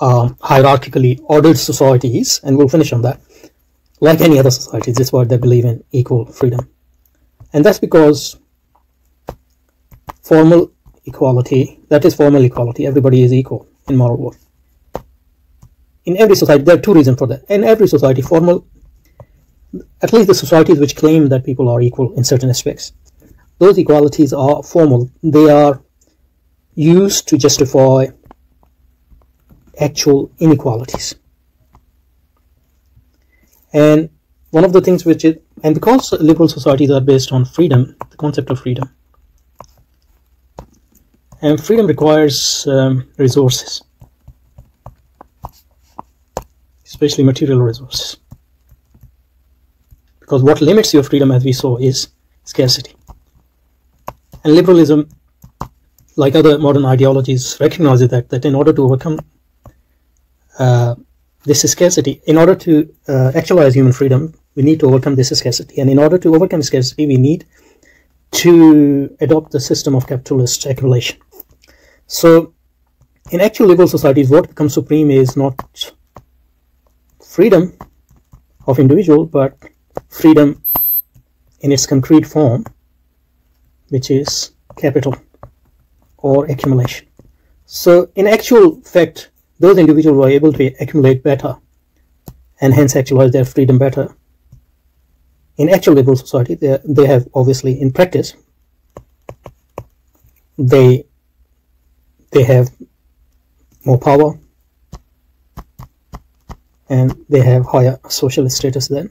um, hierarchically ordered societies, and we'll finish on that. Like any other societies, this is what they believe in equal freedom. And that's because formal equality, that is formal equality, everybody is equal in moral world. In every society, there are two reasons for that. In every society, formal, at least the societies which claim that people are equal in certain aspects, those equalities are formal. They are used to justify actual inequalities. And one of the things which is, and because liberal societies are based on freedom, the concept of freedom, and freedom requires um, resources, especially material resources. Because what limits your freedom, as we saw, is scarcity. And liberalism, like other modern ideologies, recognizes that, that in order to overcome uh, this scarcity, in order to uh, actualize human freedom, we need to overcome this scarcity. And in order to overcome scarcity, we need to adopt the system of capitalist accumulation. So, in actual liberal societies, what becomes supreme is not freedom of individual, but freedom in its concrete form, which is capital or accumulation. So, in actual fact, those individuals were able to accumulate better and hence actualize their freedom better. In actual liberal society, they, they have obviously in practice, they they have more power and they have higher social status than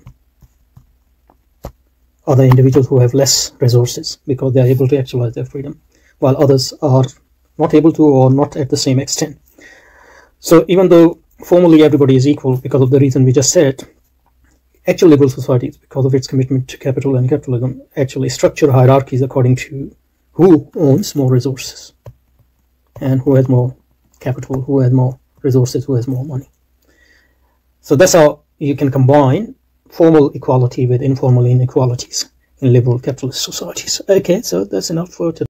other individuals who have less resources because they are able to actualize their freedom while others are not able to or not at the same extent so even though formally everybody is equal because of the reason we just said, actual liberal societies, because of its commitment to capital and capitalism, actually structure hierarchies according to who owns more resources and who has more capital, who has more resources, who has more money. So that's how you can combine formal equality with informal inequalities in liberal capitalist societies. Okay, so that's enough for today.